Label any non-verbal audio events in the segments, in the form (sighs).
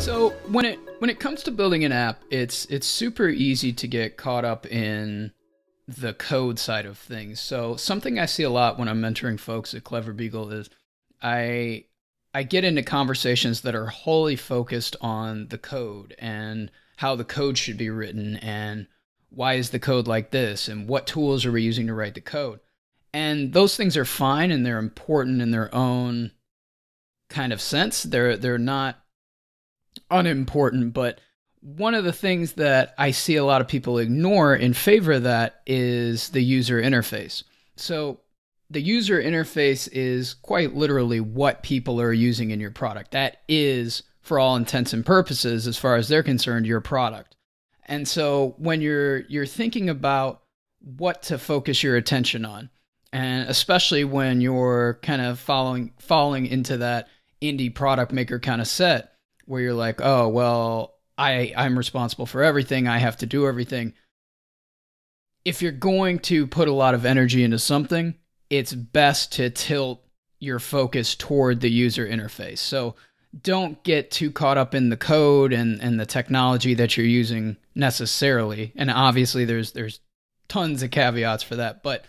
So when it when it comes to building an app, it's it's super easy to get caught up in the code side of things. So something I see a lot when I'm mentoring folks at Clever Beagle is I I get into conversations that are wholly focused on the code and how the code should be written and why is the code like this and what tools are we using to write the code. And those things are fine and they're important in their own kind of sense. They're they're not unimportant, but one of the things that I see a lot of people ignore in favor of that is the user interface. So the user interface is quite literally what people are using in your product. That is, for all intents and purposes, as far as they're concerned, your product. And so when you're you're thinking about what to focus your attention on, and especially when you're kind of following falling into that indie product maker kind of set, where you're like, oh well, I I'm responsible for everything. I have to do everything. If you're going to put a lot of energy into something, it's best to tilt your focus toward the user interface. So don't get too caught up in the code and, and the technology that you're using necessarily. And obviously there's there's tons of caveats for that, but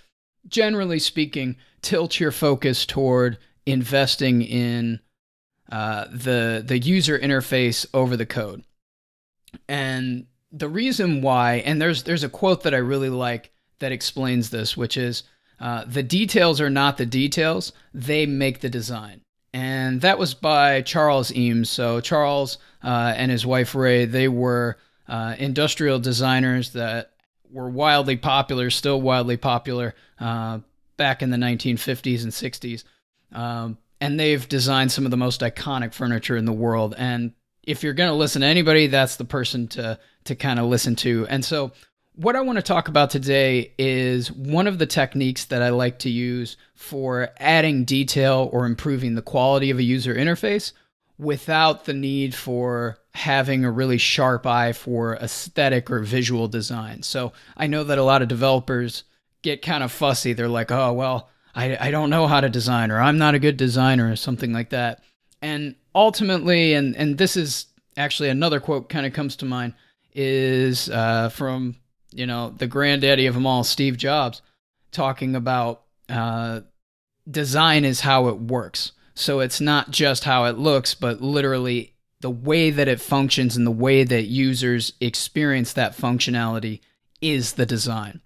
generally speaking, tilt your focus toward investing in uh, the the user interface over the code. And the reason why, and there's there's a quote that I really like that explains this, which is uh, the details are not the details; they make the design. And that was by Charles Eames. So Charles uh, and his wife Ray, they were uh, industrial designers that were wildly popular, still wildly popular uh, back in the 1950s and 60s. Um, and they've designed some of the most iconic furniture in the world. And if you're going to listen to anybody, that's the person to to kind of listen to. And so, what I want to talk about today is one of the techniques that I like to use for adding detail or improving the quality of a user interface without the need for having a really sharp eye for aesthetic or visual design. So, I know that a lot of developers get kind of fussy. They're like, "Oh, well, I, I don't know how to design or I'm not a good designer or something like that. And ultimately, and, and this is actually another quote kind of comes to mind, is uh, from, you know, the granddaddy of them all, Steve Jobs, talking about uh, design is how it works. So it's not just how it looks, but literally the way that it functions and the way that users experience that functionality is the design.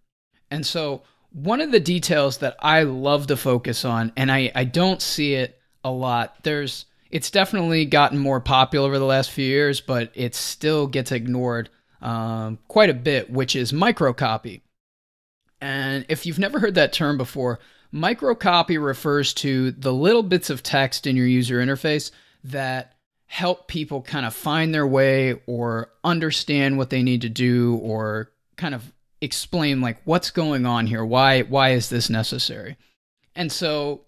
And so one of the details that I love to focus on, and I, I don't see it a lot, there's it's definitely gotten more popular over the last few years, but it still gets ignored um, quite a bit, which is microcopy. And if you've never heard that term before, microcopy refers to the little bits of text in your user interface that help people kind of find their way or understand what they need to do or kind of explain like what's going on here? Why why is this necessary? And so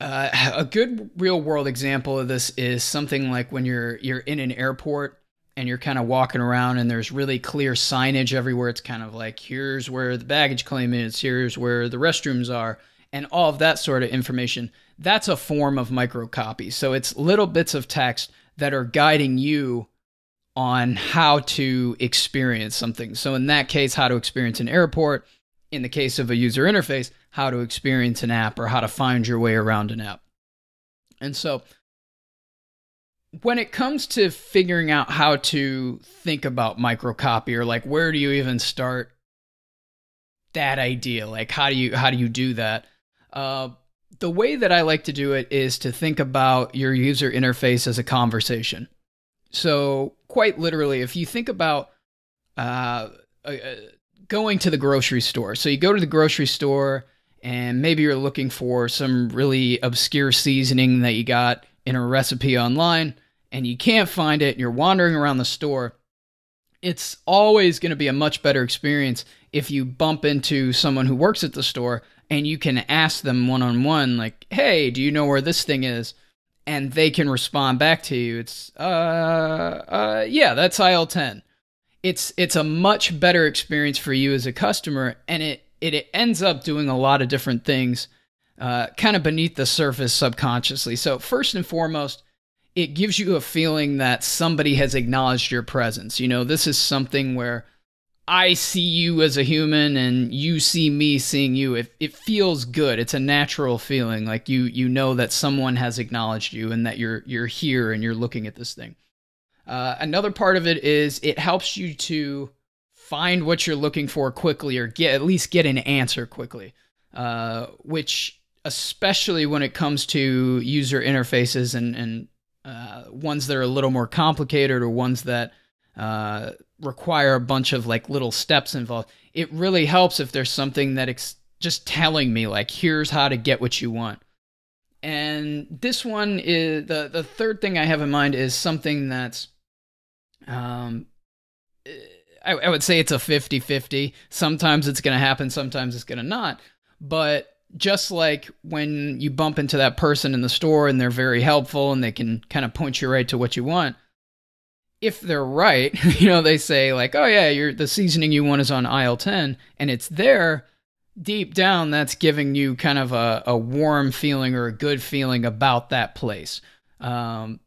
uh, a good real world example of this is something like when you're you're in an airport and you're kind of walking around and there's really clear signage everywhere. It's kind of like here's where the baggage claim is here's where the restrooms are and all of that sort of information that's a form of microcopy so it's little bits of text that are guiding you on how to experience something. So, in that case, how to experience an airport. In the case of a user interface, how to experience an app or how to find your way around an app. And so, when it comes to figuring out how to think about microcopy or like where do you even start that idea like how do you how do you do that uh, the way that i like to do it is to think about your user interface as a conversation so, quite literally, if you think about uh, uh, going to the grocery store, so you go to the grocery store and maybe you're looking for some really obscure seasoning that you got in a recipe online and you can't find it, and you're wandering around the store. It's always going to be a much better experience if you bump into someone who works at the store and you can ask them one on one, like, hey, do you know where this thing is? and they can respond back to you. It's uh uh yeah, that's aisle 10. It's it's a much better experience for you as a customer and it it, it ends up doing a lot of different things uh, kind of beneath the surface subconsciously. So, first and foremost, it gives you a feeling that somebody has acknowledged your presence. You know, this is something where I see you as a human and you see me seeing you. It, it feels good. It's a natural feeling. Like you you know that someone has acknowledged you and that you're you're here and you're looking at this thing. Uh, another part of it is it helps you to find what you're looking for quickly or get at least get an answer quickly. Uh, which especially when it comes to user interfaces and and uh, ones that are a little more complicated or ones that uh, require a bunch of like little steps involved. It really helps if there's something that ex- just telling me like here's how to get what you want. And this one is the the third thing I have in mind is something that's um I, I would say it's a 50-50. Sometimes it's going to happen, sometimes it's going to not. But just like when you bump into that person in the store and they're very helpful and they can kind of point you right to what you want, if they're right, (laughs) you know, they say like, "Oh yeah, you're the seasoning you want is on aisle 10," and it's there. Deep down, that's giving you kind of a, a warm feeling or a good feeling about that place. Um,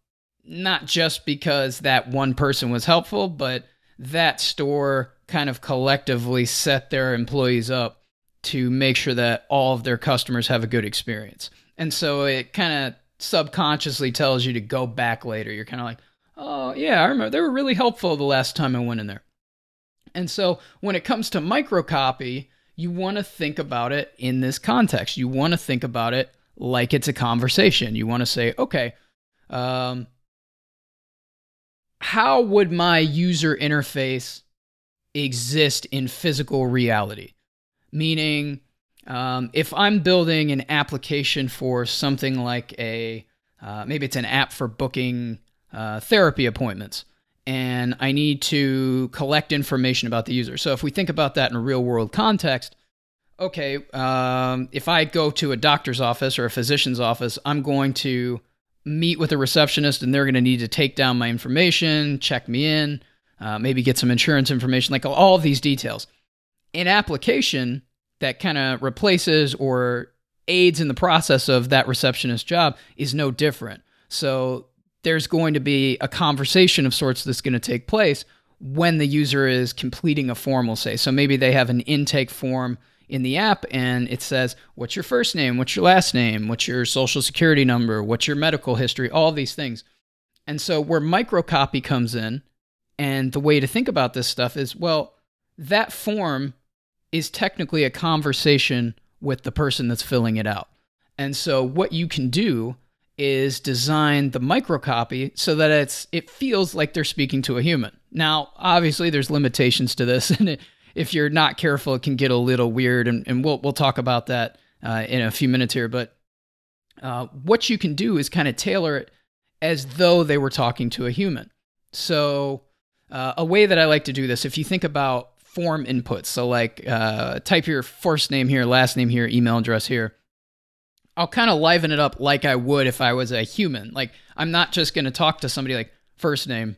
not just because that one person was helpful, but that store kind of collectively set their employees up to make sure that all of their customers have a good experience. And so it kind of subconsciously tells you to go back later. You're kind of like, oh, yeah, I remember they were really helpful the last time I went in there. And so when it comes to microcopy, you want to think about it in this context. You want to think about it like it's a conversation. You want to say, okay, um, how would my user interface exist in physical reality? Meaning, um, if I'm building an application for something like a uh, maybe it's an app for booking uh, therapy appointments, and I need to collect information about the user. So if we think about that in a real world context, okay, um, if I go to a doctor's office or a physician's office, I'm going to meet with a receptionist, and they're going to need to take down my information, check me in, uh, maybe get some insurance information, like all of these details an application that kind of replaces or aids in the process of that receptionist job is no different. So there's going to be a conversation of sorts that's going to take place when the user is completing a form, we'll say. So maybe they have an intake form in the app and it says, What's your first name? What's your last name? What's your social security number? What's your medical history? All these things. And so where microcopy comes in, and the way to think about this stuff is well, that form is technically a conversation with the person that's filling it out. And so what you can do is design the microcopy so that it's it feels like they're speaking to a human. Now, obviously there's limitations to this (laughs) and it, if you're not careful it can get a little weird and, and we'll we'll talk about that uh, in a few minutes here, but uh, what you can do is kind of tailor it as though they were talking to a human. So, uh, a way that I like to do this, if you think about form inputs. So like uh, type your first name here, last name here, email address here. I'll kind of liven it up like I would if I was a human. Like I'm not just going to talk to somebody like first name,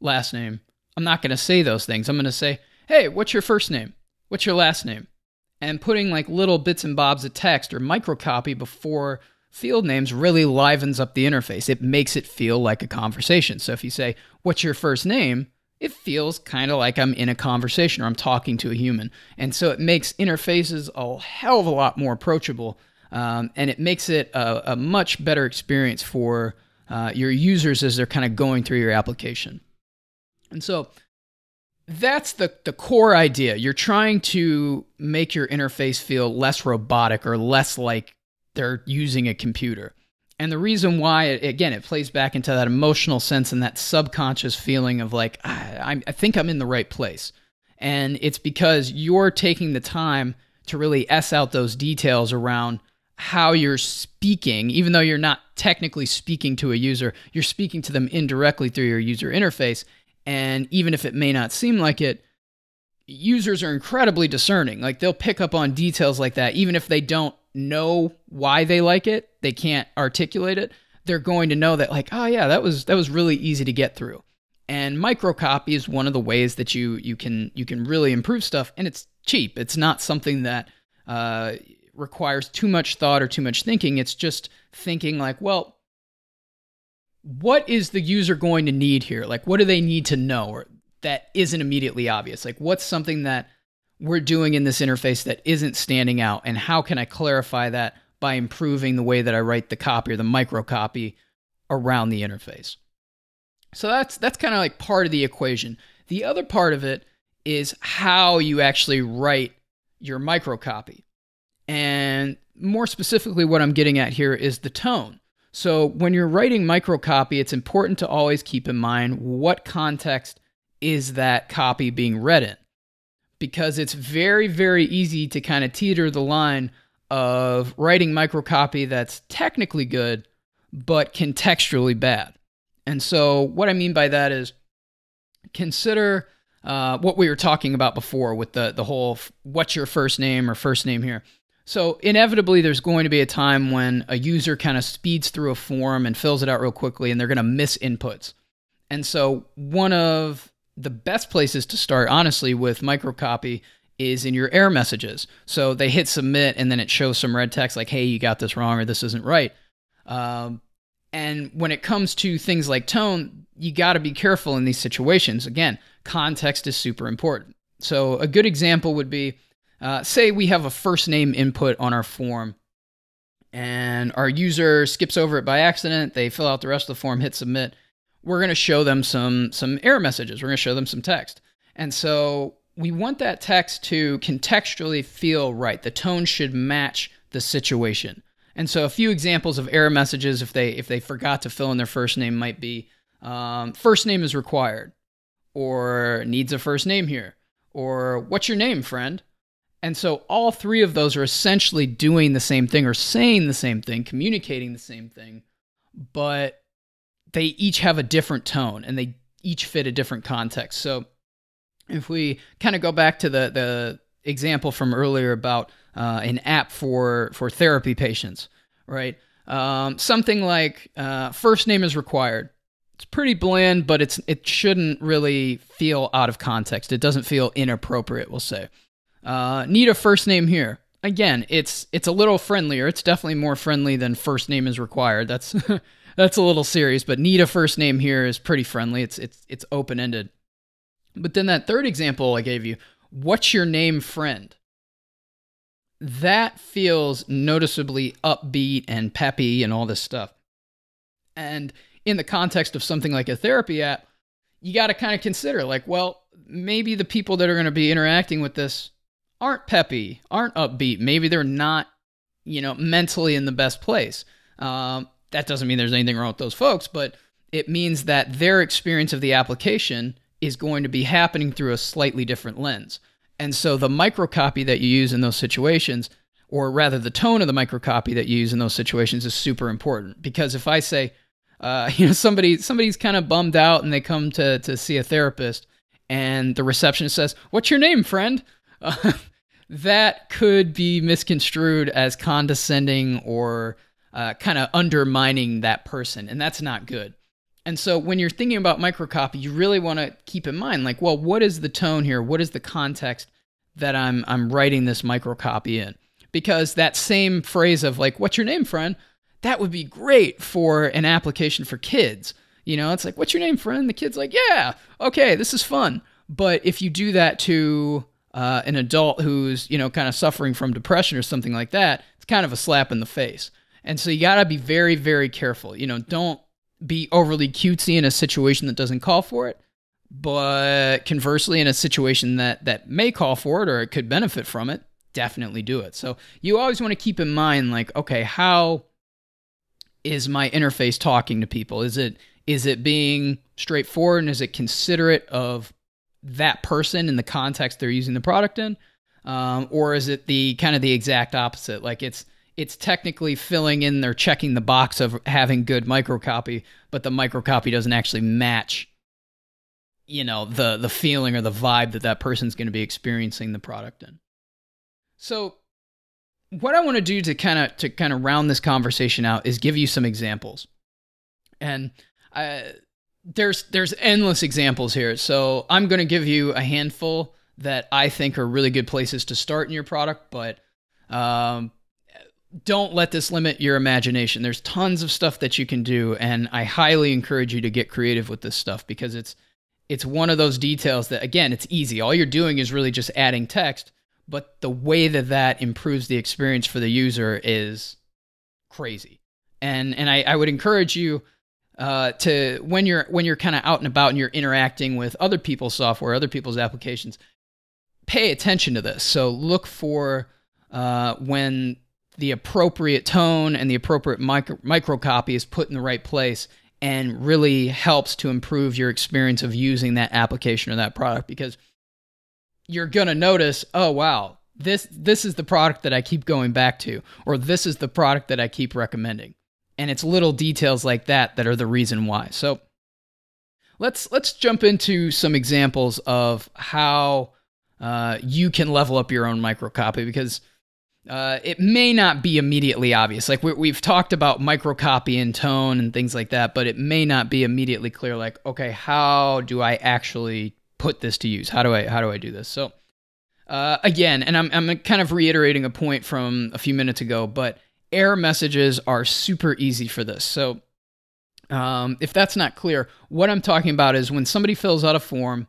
last name. I'm not going to say those things. I'm going to say, "Hey, what's your first name? What's your last name?" And putting like little bits and bobs of text or microcopy before field names really livens up the interface. It makes it feel like a conversation. So if you say, "What's your first name?" it feels kind of like I'm in a conversation or I'm talking to a human. And so it makes interfaces a hell of a lot more approachable. Um, and it makes it a, a much better experience for uh, your users as they're kind of going through your application. And so that's the, the core idea. You're trying to make your interface feel less robotic or less like they're using a computer. And the reason why, again, it plays back into that emotional sense and that subconscious feeling of like, I, I think I'm in the right place. And it's because you're taking the time to really S out those details around how you're speaking, even though you're not technically speaking to a user, you're speaking to them indirectly through your user interface. And even if it may not seem like it, users are incredibly discerning. Like they'll pick up on details like that, even if they don't know why they like it, they can't articulate it, they're going to know that like, oh yeah, that was that was really easy to get through. And microcopy is one of the ways that you you can you can really improve stuff, and it's cheap. It's not something that uh, requires too much thought or too much thinking. It's just thinking like, well, what is the user going to need here? Like, what do they need to know or that isn't immediately obvious? Like, what's something that we're doing in this interface that isn't standing out? And how can I clarify that by improving the way that I write the copy or the micro copy around the interface? So that's that's kind of like part of the equation. The other part of it is how you actually write your micro copy. And more specifically, what I'm getting at here is the tone. So when you're writing microcopy, it's important to always keep in mind what context is that copy being read in. Because it's very, very easy to kind of teeter the line of writing microcopy that's technically good, but contextually bad. And so, what I mean by that is consider uh, what we were talking about before with the, the whole what's your first name or first name here. So inevitably, there's going to be a time when a user kind of speeds through a form and fills it out real quickly, and they're going to miss inputs. And so one of the best places to start, honestly, with microcopy is in your error messages. So they hit submit, and then it shows some red text like, "Hey, you got this wrong," or "This isn't right." Um, and when it comes to things like tone, you got to be careful in these situations. Again, context is super important. So a good example would be uh, say we have a first name input on our form and our user skips over it by accident. They fill out the rest of the form, hit submit. We're going to show them some some error messages. We're going to show them some text. And so we want that text to contextually feel right. The tone should match the situation. And so a few examples of error messages if they if they forgot to fill in their first name might be um, first name is required or needs a first name here or what's your name friend and so all three of those are essentially doing the same thing or saying the same thing, communicating the same thing, but they each have a different tone and they each fit a different context. So if we kind of go back to the the example from earlier about uh, an app for for therapy patients, right? Um, something like uh, first name is required. It's pretty bland, but it's it shouldn't really feel out of context. It doesn't feel inappropriate, we'll say. Uh, need a first name here. Again, it's it's a little friendlier. It's definitely more friendly than first name is required. That's (laughs) that's a little serious, but need a first name here is pretty friendly. It's it's it's open ended. But then that third example I gave you, what's your name, friend? That feels noticeably upbeat and peppy and all this stuff. And in the context of something like a therapy app, you got to kind of consider like, well, maybe the people that are going to be interacting with this aren't peppy, aren't upbeat. Maybe they're not, you know, mentally in the best place. Um, that doesn't mean there's anything wrong with those folks, but it means that their experience of the application is going to be happening through a slightly different lens. And so the microcopy that you use in those situations, or rather the tone of the microcopy that you use in those situations, is super important. Because if I say, uh, (laughs) you know, somebody somebody's kind of bummed out and they come to to see a therapist, and the receptionist says, "What's your name, friend?" Uh, (laughs) that could be misconstrued as condescending or uh, kind of undermining that person, and that's not good. And so when you're thinking about microcopy, you really want to keep in mind, like, well, what is the tone here? What is the context that I'm I'm writing this microcopy in? Because that same phrase of like, "What's your name, friend?" That would be great for an application for kids. You know, it's like, "What's your name, friend?" The kid's like, "Yeah, okay, this is fun." But if you do that to uh, an adult who's you know kind of suffering from depression or something like that, it's kind of a slap in the face. And so you got to be very very careful. You know, don't be overly cutesy in a situation that doesn't call for it, but conversely in a situation that that may call for it or it could benefit from it, definitely do it. So you always want to keep in mind like okay, how is my interface talking to people? Is it is it being straightforward and is it considerate of that person in the context they're using the product in, um, or is it the kind of the exact opposite? Like it's it's technically filling in, they're checking the box of having good microcopy, but the microcopy doesn't actually match, you know, the the feeling or the vibe that that person's going to be experiencing the product in. So, what I want to do to kind of to kind of round this conversation out is give you some examples, and I there's there's endless examples here. So I'm going to give you a handful that I think are really good places to start in your product. But um, don't let this limit your imagination. There's tons of stuff that you can do, and I highly encourage you to get creative with this stuff because it's it's one of those details that again, it's easy. All you're doing is really just adding text, but the way that that improves the experience for the user is crazy. And and I, I would encourage you uh, to when you're when you're kind of out and about and you're interacting with other people's software, other people's applications, pay attention to this. So look for uh, when the appropriate tone and the appropriate micro, micro copy is put in the right place and really helps to improve your experience of using that application or that product because you're going to notice oh wow this this is the product that I keep going back to or this is the product that I keep recommending and it's little details like that that are the reason why so let's let's jump into some examples of how uh, you can level up your own microcopy because uh, it may not be immediately obvious. Like we, have talked about microcopy and tone and things like that, but it may not be immediately clear. Like, okay, how do I actually put this to use? How do I how do I do this? So, uh, again, and I'm I'm kind of reiterating a point from a few minutes ago, but error messages are super easy for this. So, um, if that's not clear, what I'm talking about is when somebody fills out a form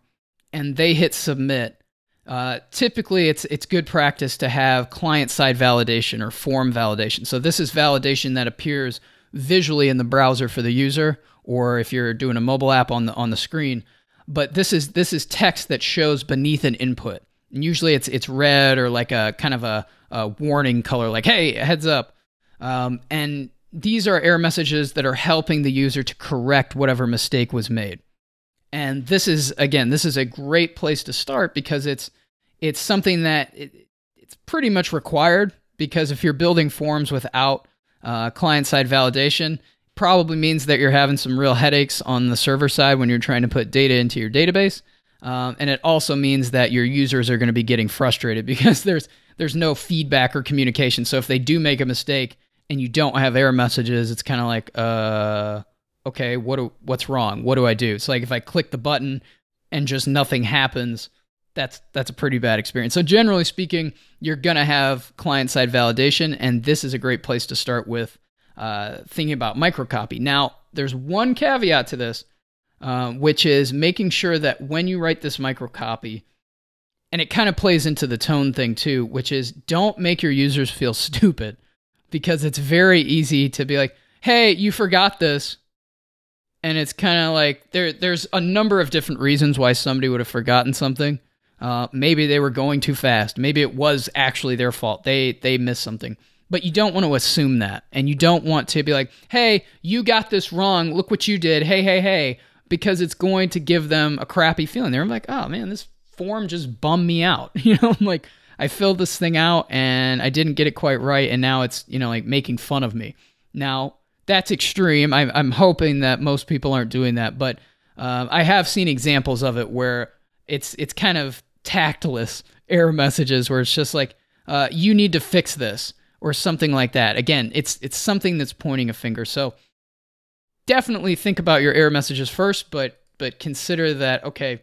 and they hit submit uh, typically, it's it's good practice to have client-side validation or form validation. So this is validation that appears visually in the browser for the user, or if you're doing a mobile app on the on the screen. But this is this is text that shows beneath an input. And usually, it's it's red or like a kind of a, a warning color, like "Hey, heads up." Um, and these are error messages that are helping the user to correct whatever mistake was made. And this is again, this is a great place to start because it's it's something that it, it's pretty much required because if you're building forms without uh, client side validation, probably means that you're having some real headaches on the server side when you're trying to put data into your database. Um, and it also means that your users are going to be getting frustrated (laughs) because there's there's no feedback or communication. So if they do make a mistake and you don't have error messages, it's kind of like, uh, okay, what do, what's wrong? What do I do? It's like if I click the button and just nothing happens, that's that's a pretty bad experience. So generally speaking, you're gonna have client side validation, and this is a great place to start with uh, thinking about microcopy. Now, there's one caveat to this, uh, which is making sure that when you write this microcopy, and it kind of plays into the tone thing too, which is don't make your users feel (laughs) stupid, because it's very easy to be like, "Hey, you forgot this." and it's kind of like there there's a number of different reasons why somebody would have forgotten something. Uh, maybe they were going too fast. Maybe it was actually their fault. They they missed something. But you don't want to assume that, and you don't want to be like, "Hey, you got this wrong. Look what you did. Hey, hey, hey," because it's going to give them a crappy feeling. They're like, "Oh man, this form just bummed me out." (laughs) You know, I'm like, I filled this thing out and I didn't get it quite right, and now it's you know like making fun of me. Now that's extreme. I'm, I'm hoping that most people aren't doing that, but uh, I have seen examples of it where it's it's kind of tactless error messages where it's just like uh, you need to fix this or something like that. Again, it's it's something that's pointing a finger. So definitely think about your error messages first, but but consider that okay,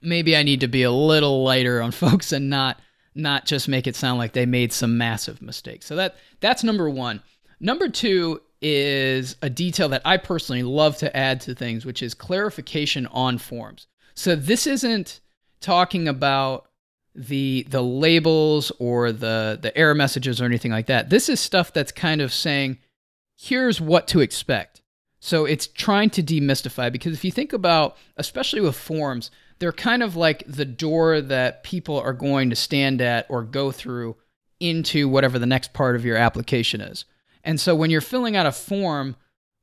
maybe I need to be a little lighter on (laughs) folks and not not just make it sound like they made some massive mistake. So that that's number 1. Number 2 is a detail that I personally love to add to things, which is clarification on forms. So this isn't talking about the the labels or the the error messages or anything like that. This is stuff that's kind of saying here's what to expect. So it's trying to demystify because if you think about especially with forms, they're kind of like the door that people are going to stand at or go through into whatever the next part of your application is. And so when you're filling out a form,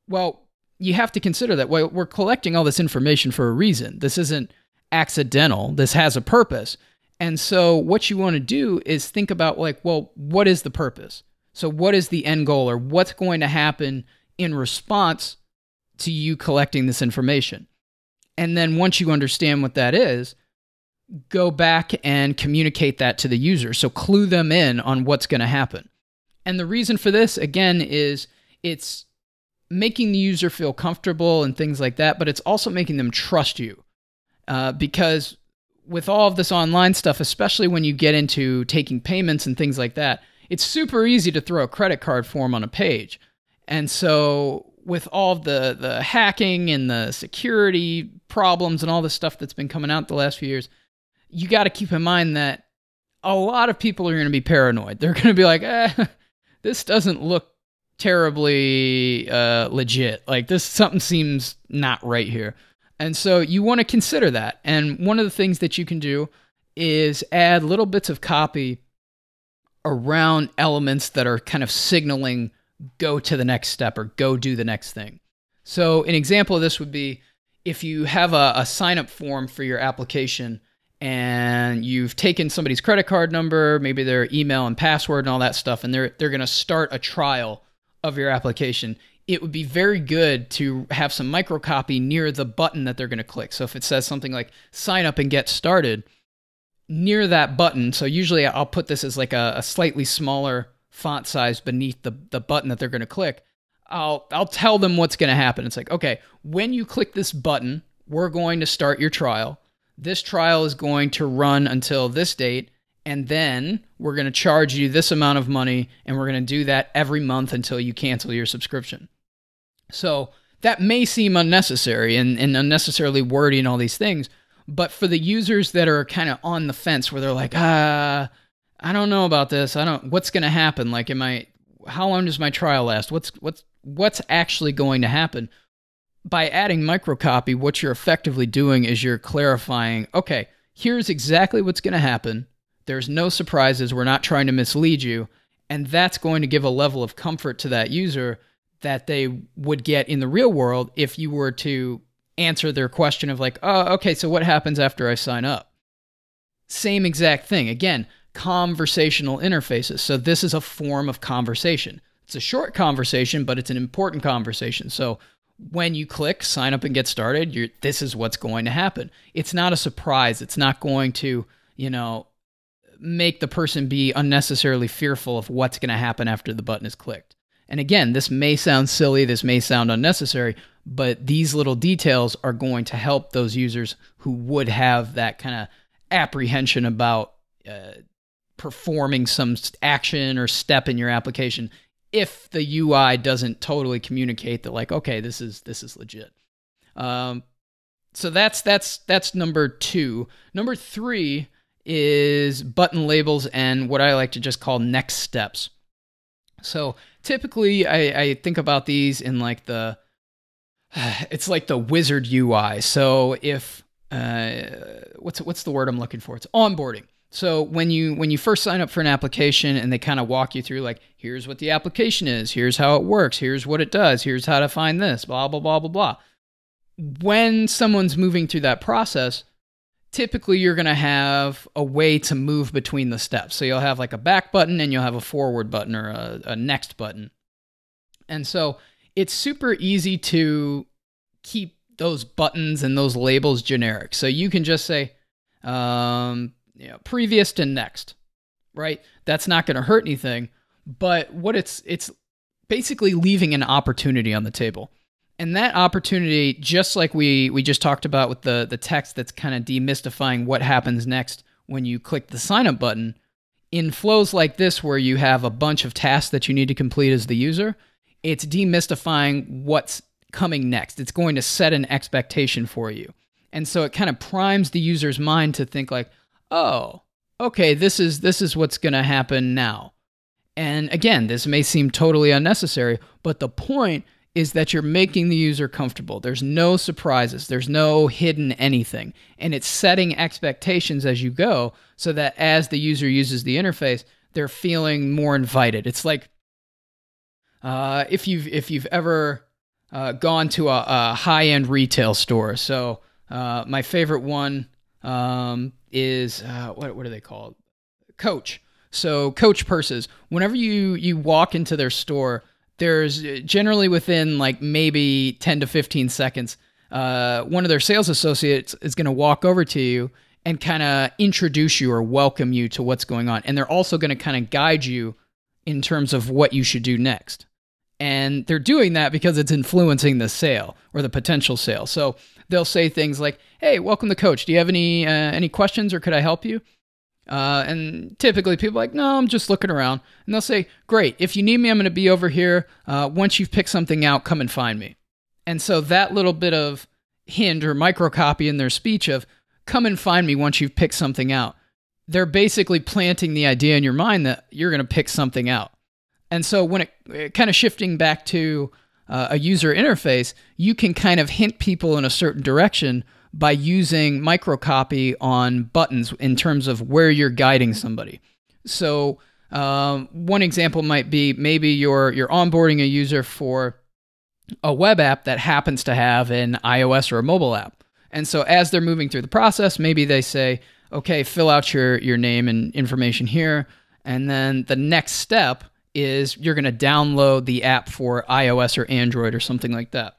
well, you have to consider that well, we're collecting all this information for a reason. This isn't accidental. This has a purpose. And so what you want to do is think about like, well, what is the purpose? So what is the end goal or what's going to happen in response to you collecting this information? And then once you understand what that is, go back and communicate that to the user. So clue them in on what's going to happen. And the reason for this, again, is it's making the user feel comfortable and things like that, but it's also making them trust you. Uh, because with all of this online stuff, especially when you get into taking payments and things like that, it's super easy to throw a credit card form on a page. And so with all the the hacking and the security problems and all the stuff that's been coming out the last few years, you got to keep in mind that a lot of people are going to be paranoid. They're going to be like, eh, (laughs) this doesn't look terribly uh, legit. Like this, something seems not right here. And so you want to consider that. And one of the things that you can do is add little bits of copy around elements that are kind of signaling go to the next step or go do the next thing. So, an example of this would be if you have a, a sign up form for your application and you've taken somebody's credit card number, maybe their email and password and all that stuff, and they're, they're going to start a trial of your application. It would be very good to have some microcopy near the button that they're going to click. So, if it says something like sign up and get started, near that button, so usually I'll put this as like a, a slightly smaller font size beneath the, the button that they're going to click. I'll I'll tell them what's going to happen. It's like, okay, when you click this button, we're going to start your trial. This trial is going to run until this date, and then we're going to charge you this amount of money, and we're going to do that every month until you cancel your subscription. So that may seem unnecessary and, and unnecessarily wordy and all these things, but for the users that are kind of on the fence where they're like, ah, I don't know about this. I don't what's going to happen? Like am I how long does my trial last? What's what's what's actually going to happen? By adding microcopy, what you're effectively doing is you're clarifying, okay, here's exactly what's going to happen. There's no surprises. We're not trying to mislead you. And that's going to give a level of comfort to that user that they would get in the real world if you were to answer their question of, like, oh, okay, so what happens after I sign up? Same exact thing. Again, conversational interfaces. So this is a form of conversation. It's a short conversation, but it's an important conversation. So when you click sign up and get started, this is what's going to happen. It's not a surprise. It's not going to, you know, make the person be unnecessarily fearful of what's going to happen after the button is clicked. And again, this may sound silly, this may sound unnecessary, but these little details are going to help those users who would have that kind of apprehension about uh, performing some action or step in your application if the UI doesn't totally communicate that like okay this is this is legit. Um, so that's that's that's number two. Number three is button labels and what I like to just call next steps. So typically I, I think about these in like the (sighs) it's like the wizard UI. So if uh, what's what's the word I'm looking for? It's onboarding. So when you when you first sign up for an application and they kind of walk you through like here's what the application is, here's how it works, here's what it does, here's how to find this, blah blah blah blah blah. When someone's moving through that process, typically you're going to have a way to move between the steps. So you'll have like a back button and you'll have a forward button or a, a next button. And so it's super easy to keep those buttons and those labels generic. So you can just say um, you know, previous to next, right? That's not going to hurt anything. But what it's it's basically leaving an opportunity on the table. And that opportunity, just like we we just talked about with the the text that's kind of demystifying what happens next when you click the sign up button, in flows like this where you have a bunch of tasks that you need to complete as the user, it's demystifying what's coming next. It's going to set an expectation for you. And so it kind of primes the user's mind to think like, oh, okay, this is this is what's going to happen now. And again, this may seem totally unnecessary, but the point is that you're making the user comfortable. There's no surprises, there's no hidden anything. And it's setting expectations as you go so that as the user uses the interface, they're feeling more invited. It's like uh, if you've if you've ever uh, gone to a, a high end retail store. So uh, my favorite one um, is uh, what what are they called? Coach. So Coach purses. Whenever you you walk into their store, there's generally within like maybe 10 to 15 seconds, uh, one of their sales associates is going to walk over to you and kind of introduce you or welcome you to what's going on. And they're also going to kind of guide you in terms of what you should do next. And they're doing that because it's influencing the sale or the potential sale. So they'll say things like, "Hey, welcome to Coach. Do you have any uh, any questions or could I help you?" Uh, and typically people like, no, I'm just looking around. And they'll say, great, if you need me, I'm going to be over here. Uh, once you've picked something out, come and find me. And so that little bit of hint or microcopy in their speech of come and find me once you've picked something out, they're basically planting the idea in your mind that you're going to pick something out. And so when it, it kind of shifting back to uh, a user interface, you can kind of hint people in a certain direction by using microcopy on buttons in terms of where you're guiding somebody. So um, one example might be maybe you're you're onboarding a user for a web app that happens to have an iOS or a mobile app. And so as they're moving through the process, maybe they say, okay, fill out your, your name and information here. And then the next step is you're going to download the app for iOS or Android or something like that.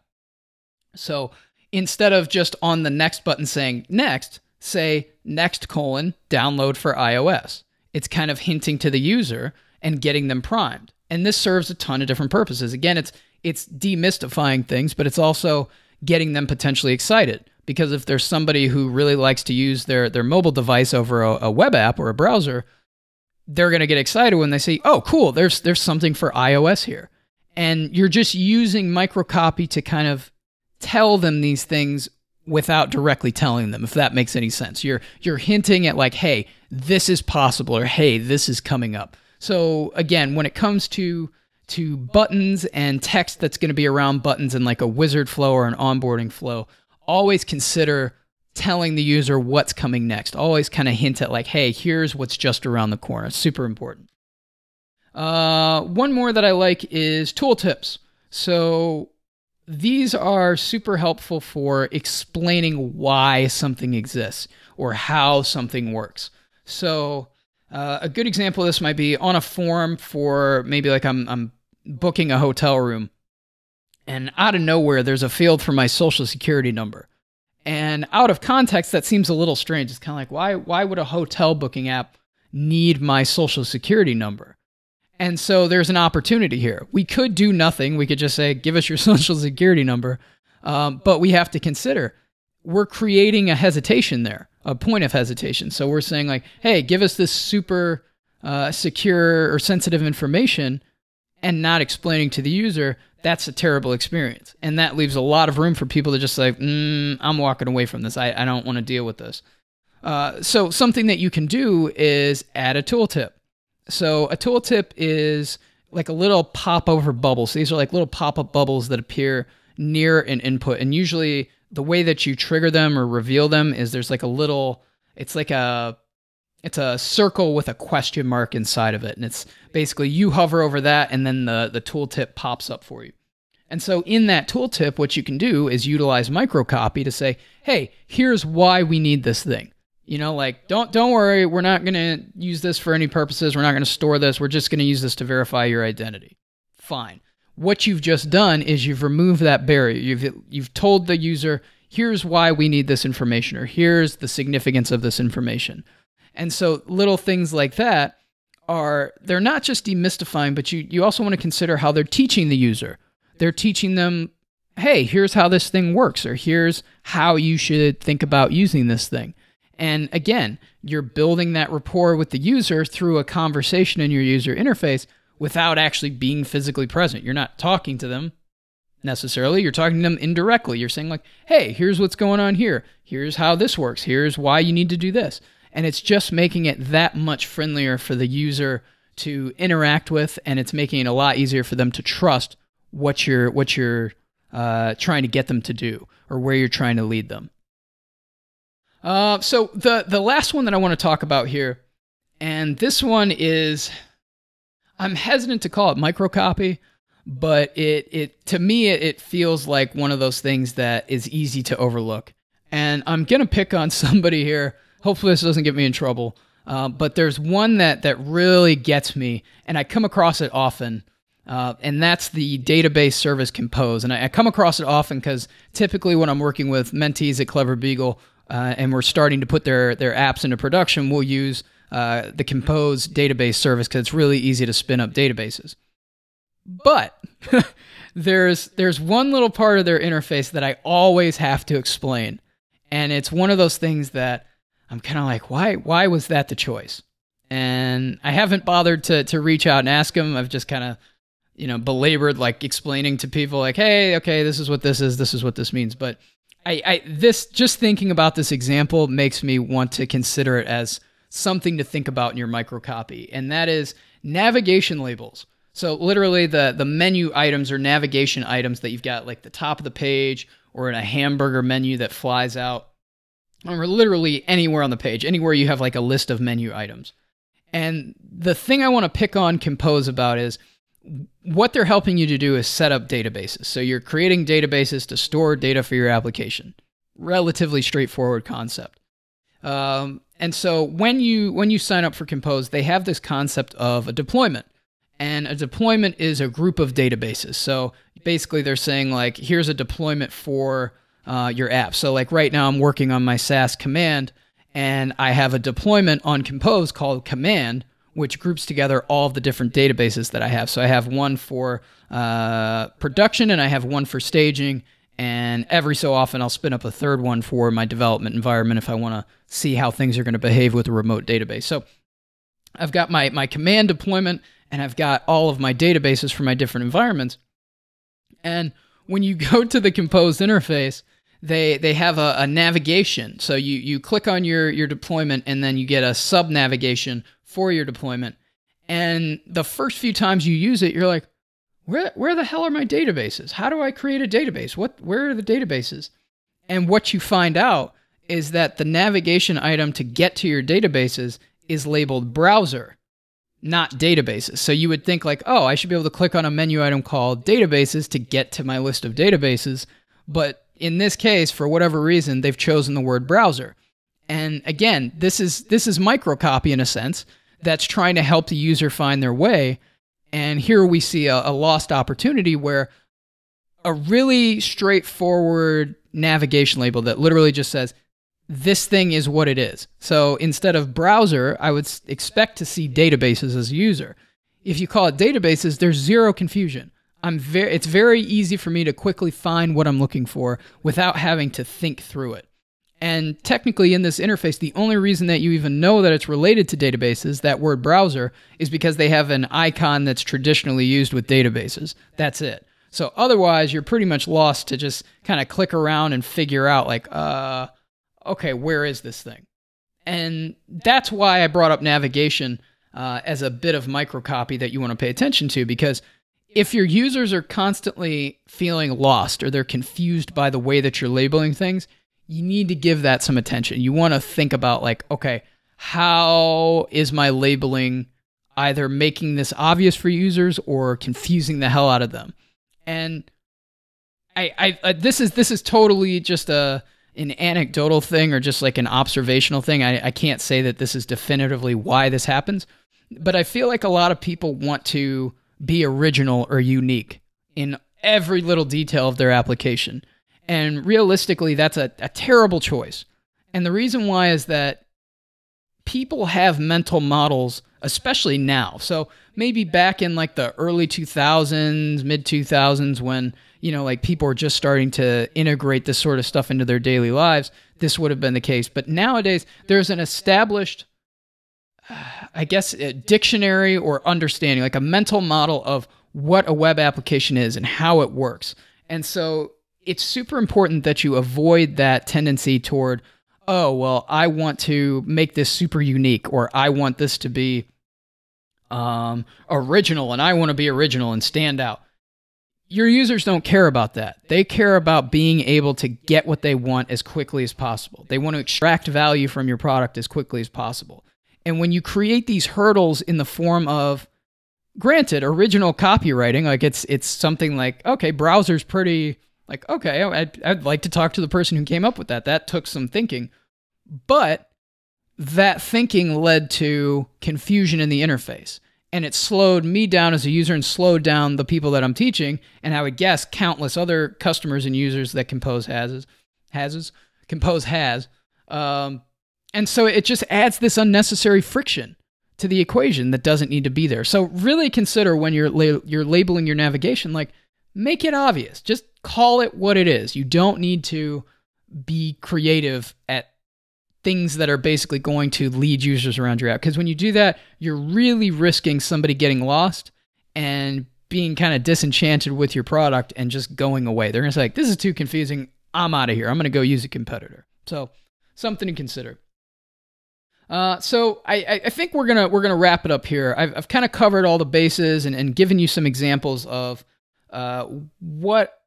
So instead of just on the next button saying next, say next colon download for iOS. It's kind of hinting to the user and getting them primed. And this serves a ton of different purposes. Again, it's it's demystifying things, but it's also getting them potentially excited. Because if there's somebody who really likes to use their, their mobile device over a, a web app or a browser, they're going to get excited when they see, oh, cool, there's, there's something for iOS here. And you're just using microcopy to kind of tell them these things without directly telling them if that makes any sense you're you're hinting at like hey this is possible or hey this is coming up so again when it comes to to buttons and text that's going to be around buttons in like a wizard flow or an onboarding flow, always consider telling the user what's coming next. Always kind of hint at like, hey, here's what's just around the corner. Super important. Uh, one more that I like is tooltips. So these are super helpful for explaining why something exists or how something works. So uh, a good example of this might be on a form for maybe like I'm, I'm booking a hotel room, and out of nowhere, there's a field for my social security number. And out of context, that seems a little strange. It's kind of like, why, why would a hotel booking app need my social security number? And so there's an opportunity here. We could do nothing. We could just say, give us your (laughs) social security number. Um, but we have to consider we're creating a hesitation there, a point of hesitation. So we're saying, like, hey, give us this super uh, secure or sensitive information and not explaining to the user, that's a terrible experience. And that leaves a lot of room for people to just say, mm, I'm walking away from this. I, I don't want to deal with this. Uh, so, something that you can do is add a tooltip. So, a tooltip is like a little pop over bubble. So, These are like little pop up bubbles that appear near an input. And usually, the way that you trigger them or reveal them is there's like a little, it's like a it's a circle with a question mark inside of it and it's basically you hover over that and then the the tooltip pops up for you. And so in that tooltip what you can do is utilize microcopy to say hey here's why we need this thing. You know like don't don't worry we're not going to use this for any purposes we're not going to store this we're just going to use this to verify your identity. Fine. What you've just done is you've removed that barrier. You've you've told the user here's why we need this information or here's the significance of this information and so little things like that are they're not just demystifying, but you you also want to consider how they're teaching the user. They're teaching them, hey, here's how this thing works, or here's how you should think about using this thing. And again, you're building that rapport with the user through a conversation in your user interface without actually being physically present. You're not talking to them necessarily. You're talking to them indirectly. You're saying, like, hey, here's what's going on here. Here's how this works. Here's why you need to do this and it's just making it that much friendlier for the user to interact with and it's making it a lot easier for them to trust what you're what you're uh, trying to get them to do or where you're trying to lead them. Uh, so the the last one that i want to talk about here and this one is i'm hesitant to call it microcopy but it it to me it, it feels like one of those things that is easy to overlook. And i'm gonna pick on (laughs) somebody here Hopefully, this doesn't get me in trouble. Uh, but there's one that that really gets me, and I come across it often, uh, and that's the database service compose. And I, I come across it often because typically when I'm working with mentees at Clever Beagle, uh, and we're starting to put their their apps into production, we'll use uh, the compose database service because it's really easy to spin up databases. But (laughs) there's there's one little part of their interface that I always have to explain, and it's one of those things that I'm kind of like, why why was that the choice? And I haven't bothered to to reach out and ask him. I've just kind of you know belabored like explaining to people like, hey, okay, this is what this is, this is what this means. But I, I this just thinking about this example makes me want to consider it as something to think about in your microcopy, and that is navigation labels. So literally the the menu items or navigation items that you've got like the top of the page or in a hamburger menu that flies out or literally anywhere on the page, anywhere you have like a list of menu items. And the thing I want to pick on Compose about is what they're helping you to do is set up databases. So you're creating databases to store data for your application. Relatively straightforward concept. Um, and so when you when you sign up for Compose, they have this concept of a deployment. And a deployment is a group of databases. So basically, they're saying like, here's a deployment for uh, your app. So like right now, I'm working on my SaaS command, and I have a deployment on Compose called Command, which groups together all of the different databases that I have. So I have one for uh, production, and I have one for staging, and every so often I'll spin up a third one for my development environment if I want to see how things are going to behave with a remote database. So I've got my my command deployment, and I've got all of my databases for my different environments. And when you (laughs) go to the Compose interface, they they have a, a, navigation. So you you click on your your deployment and then you get a sub navigation for your deployment. And the first few times you use it, you're like, where where the hell are my databases? How do I create a database? What where are the databases? And what you find out is that the navigation item to get to your databases is labeled browser, not databases. So you would think like, oh, I should be able to click on a menu item called databases to get to my list of databases, but in this case, for whatever reason, they've chosen the word browser. And again, this is this is microcopy in a sense that's trying to help the user find their way. And here we see a, a lost opportunity where a really straightforward navigation label that literally just says this thing is what it is. So instead of browser, I would expect to see databases as a user. If you call it databases, there's zero confusion. I'm very it's very easy for me to quickly find what I'm looking for without having to think through it. And technically in this interface, the only reason that you even know that it's related to databases, that word browser, is because they have an icon that's traditionally used with databases. That's it. So otherwise, you're pretty much lost to just kind of click around and figure out like, uh, okay, where is this thing? And that's why I brought up navigation uh, as a bit of microcopy that you want to pay attention to because if your users are constantly feeling lost or they're confused by the way that you're labeling things, you need to give that some attention. You want to think about, like, okay, how is my labeling either making this obvious for users or confusing the hell out of them? And I, I, I this is this is totally just a an anecdotal thing or just like an observational thing. I, I can't say that this is definitively why this happens, but I feel like a lot of people want to be original or unique in every little detail of their application. And realistically, that's a, a terrible choice. And the reason why is that people have mental models, especially now. So maybe back in like the early 2000s, mid 2000s, when, you know, like people were just starting to integrate this sort of stuff into their daily lives, this would have been the case. But nowadays, there's an established I guess, a dictionary or understanding, like a mental model of what a web application is and how it works. And so it's super important that you avoid that tendency toward, oh, well, I want to make this super unique or I want this to be um, original and I want to be original and stand out. Your users don't care about that. They care about being able to get what they want as quickly as possible. They want to extract value from your product as quickly as possible. And when you create these hurdles in the form of granted original copywriting, like it's it's something like okay, browser's pretty like okay, I'd, I'd like to talk to the person who came up with that. That took some thinking. But that thinking led to confusion in the interface. And it slowed me down as a user and slowed down the people that I'm teaching, and I would guess countless other customers and users that Compose has, has Compose has. Um, and so it just adds this unnecessary friction to the equation that doesn't need to be there. So really consider when you're la- you're labeling your navigation like make it obvious. Just call it what it is. You don't need to be creative at things that are basically going to lead users around your app. Because when you do that, you're really risking somebody getting lost and being kind of disenchanted with your product and just going away. They're going to say, like, this is too confusing. I'm out of here. I'm going to go use a competitor. So, something to consider. Uh, so I, I think we're gonna we're gonna wrap it up here. I've, I've kind of covered all the bases and, and given you some examples of uh, what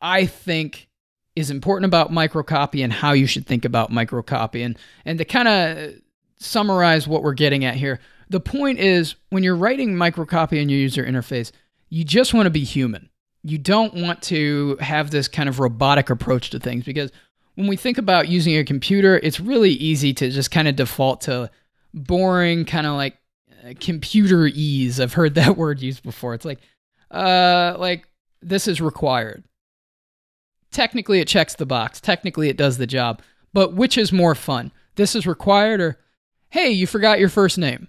I think is important about microcopy and how you should think about microcopy. And, and to kind of summarize what we're getting at here, the point is when you're writing microcopy in your user interface, you just want to be human. You don't want to have this kind of robotic approach to things because when we think about using a computer, it's really easy to just kind of default to boring, kind of like uh, computerese. I've heard (laughs) that word used before. It's like, uh, like this is required technically it checks the box. Technically it does the job. But which is more fun? This is required or hey, you forgot your first name.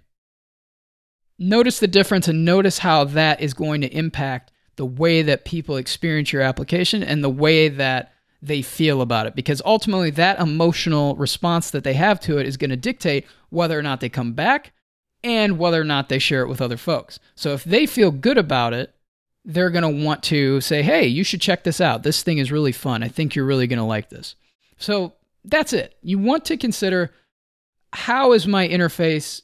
Notice the difference and notice how that is going to impact the way that people experience your application and the way that they feel about it because ultimately that emotional response that they have to it is going to dictate whether or not they come back and whether or not they share it with other folks. So if they feel good about it, they're going to want to say, hey, you should check this out. This thing is really fun. I think you're really going to like this. So that's it. You want to consider how is my interface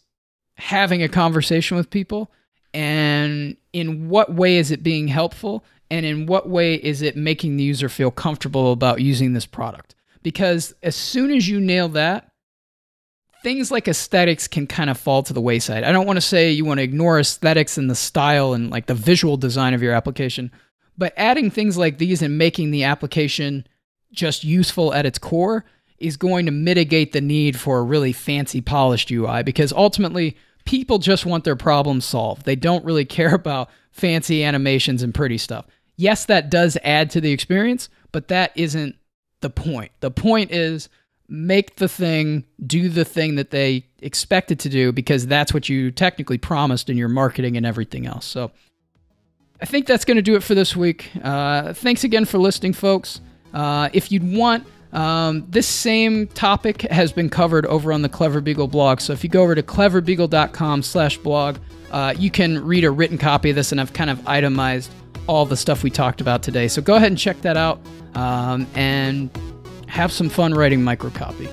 having a conversation with people and in what way is it being helpful and in what way is it making the user feel comfortable about using this product because as soon as you nail that things like aesthetics can kind of fall to the wayside. I don't want to say you want to ignore aesthetics and the style and like the visual design of your application, but adding things like these and making the application just useful at its core is going to mitigate the need for a really fancy polished UI because ultimately people just want their problems solved. They don't really (laughs) care about fancy animations and pretty stuff. Yes, that does add to the experience, but that isn't the point. The point is make the thing do the thing that they expect it to do because that's what you technically promised in your marketing and everything else. So I think that's going to do it for this week. Uh, thanks again for listening, folks. Uh, if you'd want, um, this same topic has been covered over on the Clever Beagle blog. So if you go over to cleverbeagle.com slash blog, uh, you can read a written copy of this, and I've kind of itemized all the stuff we talked about today. So go ahead and check that out. Um, and have some fun writing microcopy.